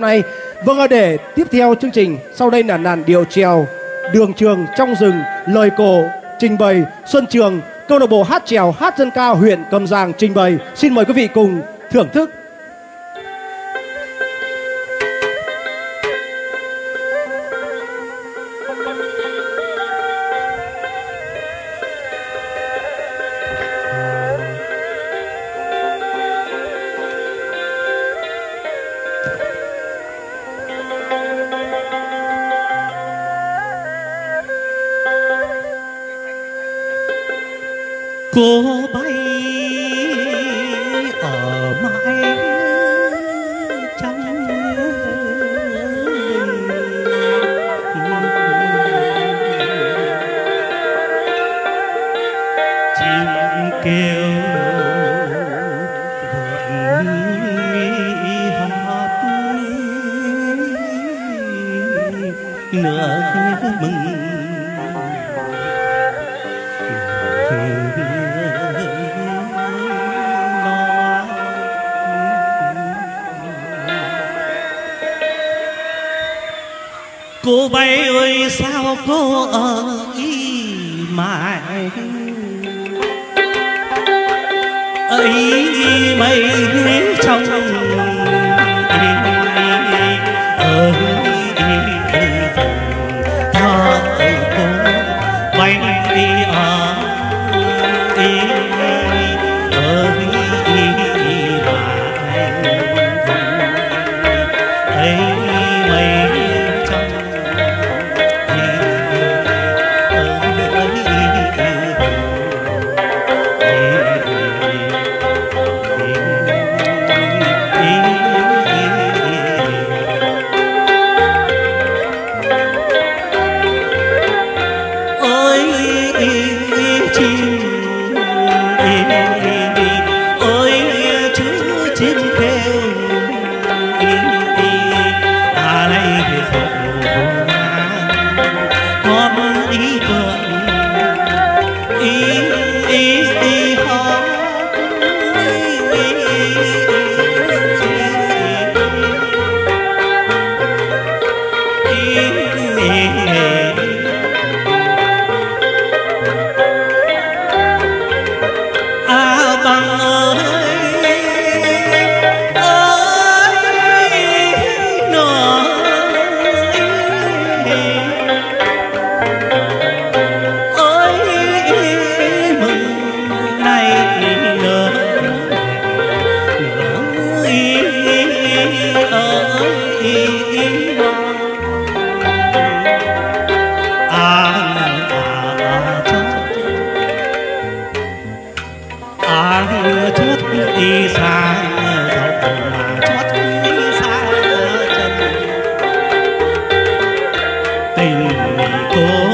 nay vâng ạ, để tiếp theo chương trình, sau đây là làn điệu trèo, đường trường trong rừng, lời cổ, trình bày xuân trường, câu lạc bộ hát trèo hát dân ca huyện cầm giang trình bày. Xin mời quý vị cùng thưởng thức. Cô bay ở mãi trong chim kêu vượn hót mừng cô bay ơi sao cô ở y mãi ấy mây trong ơi thơ đi xa dọc mà chót đi xa chân. Tình cô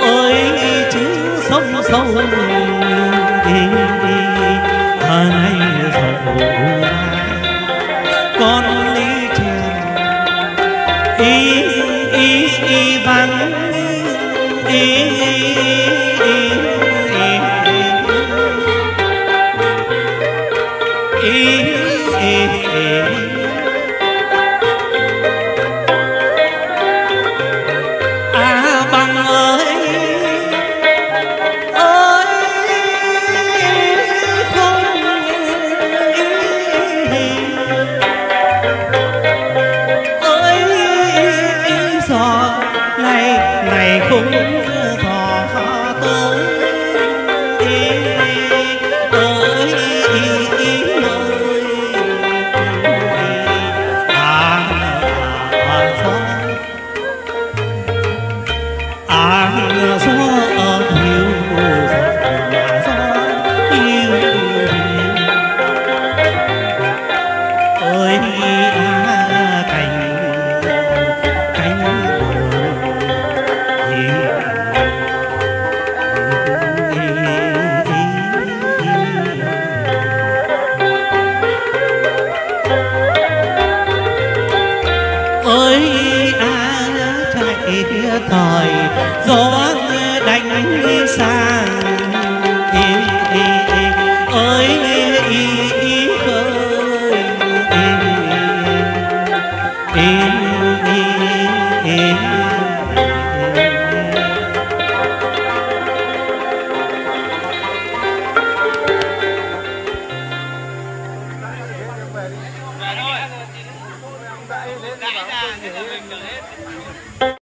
ơi chú sông sâu hà này dầu con đi trường. Ý ý ý vắng ý thổi gió đánh